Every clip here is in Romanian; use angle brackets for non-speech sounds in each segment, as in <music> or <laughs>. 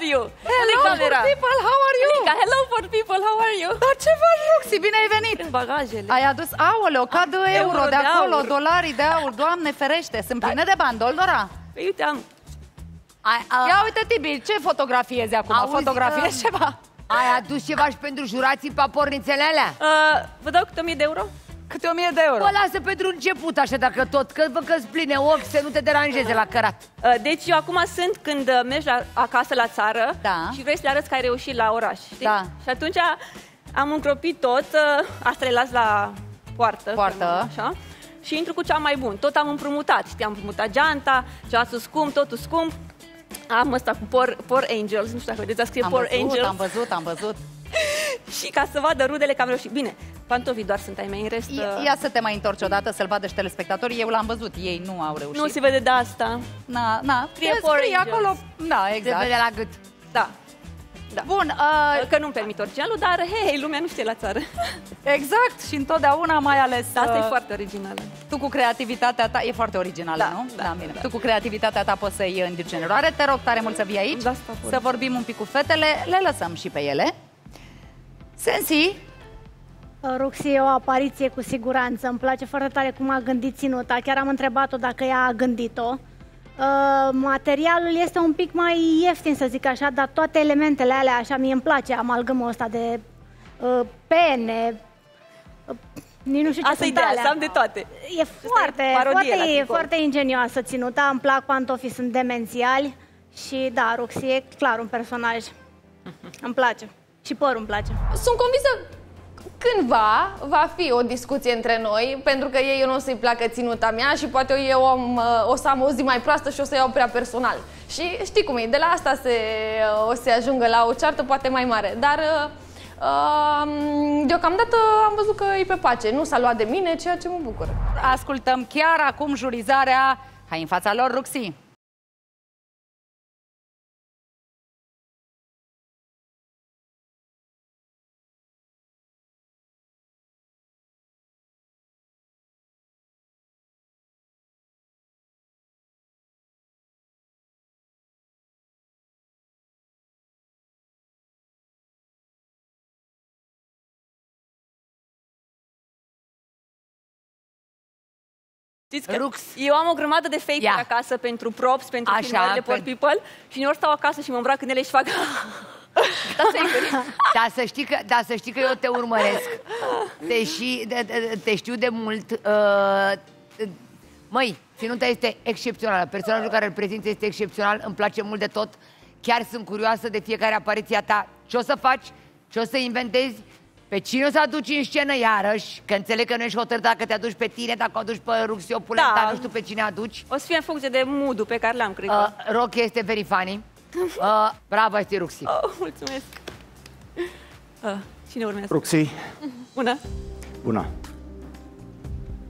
are you? Hello for camera? people, how are you? Monica, hello for people, how are you? Dar ce faci, Roxy? Bine ai venit! Bagajele. Ai adus, aoleo, ca de euro, Euro de de acolo, aur. dolarii de aur, doamne ferește, sunt pline de bani, Doldora. Păi uite, am... Ai, a, Ia uite, Tibi, ce fotografiezi acum? Auzi, Fotografiezi uh, ceva? ai adus ceva și pentru jurații pe pornițele alea? Uh, vă dau câte 1000 de euro? Câte o mie de euro. Bă, lasă pentru început așa, dacă tot, că văd că-ți pline ochi, să nu te deranjeze la cărat. Uh, deci eu acum sunt când uh, mergi la, acasă la țară Da. și vrei să le arăți că ai reușit la oraș. Știi? Da. Și atunci am încropit tot, uh, asta le las la poartă. Poartă. Așa. Și intru cu cea mai bun. Tot am împrumutat. Știi, am împrumutat geanta, ceasul scump, totul scump. Am ăsta cu Por, Por Angels, nu știu dacă vedeți, dar scrie Am Por văzut, Angels. am văzut, am văzut. Și ca să vadă rudele că am reușit. Bine, pantofii doar sunt ai mei, în rest... Ia, uh, ia să te mai întorci odată să-l vadă și telespectatorii. Eu l-am văzut, ei nu au reușit. Nu se vede de asta. Na, na, Scrie scrie, Power scrie Rangers. acolo. Da, Se exact. vede la gât. Da. Da. Bun, uh, Că nu-mi permit originalul, dar hei, lumea nu știe la țară. <laughs> exact și întotdeauna mai ales... Asta e uh, foarte originală. Tu cu creativitatea ta, e foarte originală, Da, nu? da, bine. da. Tu cu creativitatea ta poți să iei în generoare. Te rog tare mult să vii aici, Da, stop, să vorbim un pic cu fetele, le lăsăm și pe ele. Sensi, Roxy e o apariție cu siguranță. Îmi place foarte tare cum a gândit ținuta. Chiar am întrebat-o dacă ea a gândit-o. Uh, materialul este un pic mai ieftin, să zic așa, dar toate elementele alea, așa, mie îmi place amalgamul ăsta de uh, pene, uh, nici nu știu ce Asta e sunt ideea, alea. să am de toate. E foarte, parodie la foarte, tricou. foarte ingenioasă ținuta, îmi plac pantofii, sunt demențiali și da, Roxy e clar un personaj. <laughs> Îmi place. Și părul îmi place. Sunt convinsă cândva va fi o discuție între noi, pentru că ei nu o să-i placă ținuta mea și poate eu am, uh, o să am o zi mai proastă și o să iau prea personal. Și știi cum e, de la asta se, uh, o să se ajungă la o ceartă poate mai mare. Dar uh, uh, deocamdată am văzut că e pe pace, nu s-a luat de mine, ceea ce mă bucură. ascultăm chiar acum jurizarea. Hai în fața lor, Ruxi. Știți că Rux. eu am o grămadă de fake-uri Ia. acasă pentru props, pentru Așa, filmările for pe- people și uneori stau acasă și mă îmbrac în ele și fac... <laughs> da, fake-uri. Dar să știi că, dar să știi că eu te urmăresc. Te, și, te, te, te știu de mult. Uh, măi, ținuta este excepțională. Personajul care îl prezintă este excepțional. Îmi place mult de tot. Chiar sunt curioasă de fiecare apariție a ta. Ce o să faci? Ce o să inventezi? Pe cine o să aduci în scenă iarăși? Că înțeleg că nu ești hotărât dacă te aduci pe tine, dacă o aduci pe Ruxiopulenta, Da. nu știu pe cine aduci. O să fie în funcție de mood pe care l-am, cred că. Uh, Rock este very funny. <laughs> Uh, bravo, este Ruxi. Oh, mulțumesc. Uh, cine urmează? Roxy, <laughs> Bună. bună.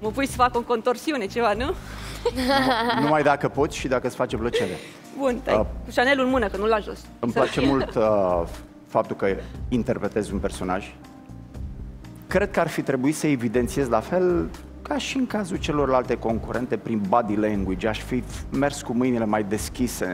Mă pui să fac o contorsiune, ceva, nu? Numai dacă poți și dacă îți face plăcere. Bun, tai, Uh. cu Chanel-ul în mână, că nu la jos. Îmi Să place fie. mult uh, faptul că interpretezi un personaj. Cred că ar fi trebuit să evidențiez la fel ca și în cazul celorlalte concurente prin body language. Aș fi mers cu mâinile mai deschise,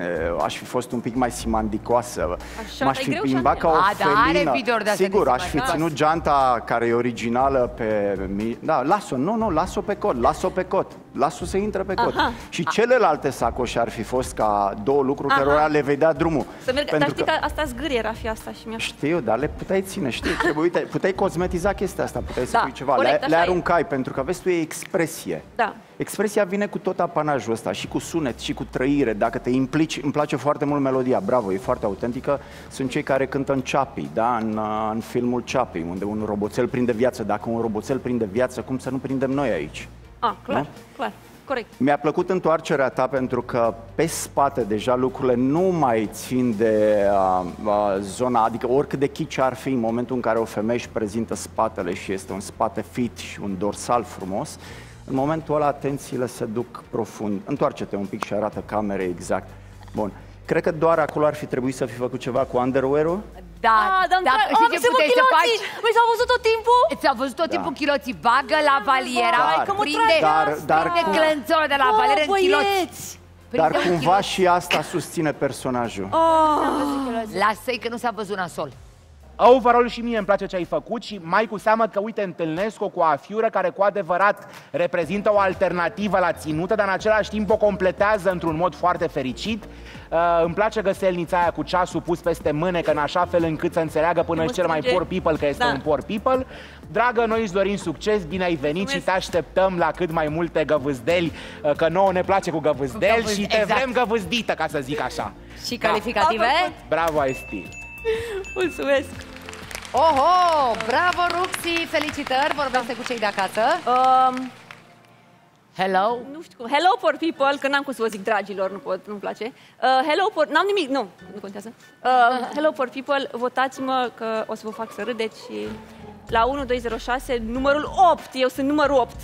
aș fi fost un pic mai simandicoasă, Așa, m-aș e fi greu, plimbat ca o A, dar are felină. videouri de astea Sigur, de aș fi simandicoasă. ținut geanta care e originală pe... mi- Da, las-o, nu, nu, las-o pe cot, las-o pe cot, las-o să intre pe cot. Aha. Și celelalte sacoșe ar fi fost ca două lucruri Aha. cărora le vei da drumul. Să merg, dar Pentru știi că... asta zgârie era fi asta și mi-a... Știu, dar le puteai ține, știi, trebuie, uite, puteai cosmetiza chestia asta, puteai să Da, pui ceva, corect, le, așa le e. aruncai, pentru că vezi tu e expresie. Da. Expresia vine cu tot apanajul ăsta, și cu sunet, și cu trăire, dacă te implici, îmi place foarte mult melodia, bravo, e foarte autentică, sunt cei care cântă în Chappie, da, în, uh, în filmul Chappie, unde un roboțel prinde viață, dacă un roboțel prinde viață, cum să nu prindem noi aici? Ah, clar, Nu? clar, corect. Mi-a plăcut întoarcerea ta pentru că pe spate deja lucrurile nu mai țin de uh, uh, zona, adică oricât de chici ar fi în momentul în care o femeie își prezintă spatele și este un spate fit și un dorsal frumos, în momentul ăla atențiile se duc profund. Întoarce-te un pic și arată camerei exact. Bun. Cred că doar acolo ar fi trebuit să fi făcut ceva cu underwear-ul. Da, Ah, dar da, oh, știi mi ce se văd puteai să chiloții! faci? Mi s-au văzut tot timpul? Ți-a văzut tot timpul chiloții, bagă la valiera, Dar- că mă prinde, dar- dar prinde cum- clănțorul de la valiera în chiloți. băieți! Dar Prinde un cumva chiloț. și asta susține personajul. Oh, Lasă-i. Lasă-i că nu s-a văzut nasol. Overall și mie îmi place ce ai făcut și mai cu seamă că, uite, întâlnesc o coafiură care cu adevărat reprezintă o alternativă la ținută, dar în același timp o completează într-un mod foarte fericit. Uh, îmi place găselnița aia cu ceasul pus peste mânecă în așa fel încât să înțeleagă până mă și cel mai strânge. poor people că este Da. un poor people. Dragă, noi îți dorim succes, bine ai venit Mulțumesc. și te așteptăm la cât mai multe găvâzdeli, uh, că nouă ne place cu găvâzdeli Cu găvâz- și te exact. vrem găvâzdită, ca să zic așa. Și calificative? Bravo, ai stil. Mulțumesc! Oho, bravo Ruxi, felicitări, vorbește cu cei de acasă. Um, Hello. nu știu cum. Hello for people, că n-am cum să vă zic dragilor, nu pot, nu-mi place. Uh, hello for... N-am nimic, nu, nu contează. Uh, hello for people, votați-mă că o să vă fac să râdeți și la 1206, numărul 8, eu sunt numărul 8.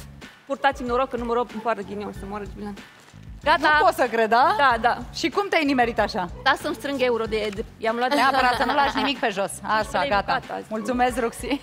Purtați-mi noroc că numărul 8 îmi poară ghinion, să moară jubilant. Gata. Nu pot să cred, da? Da, da. Și cum te-ai nimerit așa? Da, să-mi strâng euro de... de i-am luat... <laughs> Neapărat să nu lași nimic pe jos. Așa, Le-ai gata. mâncat azi. Mulțumesc, Ruxi.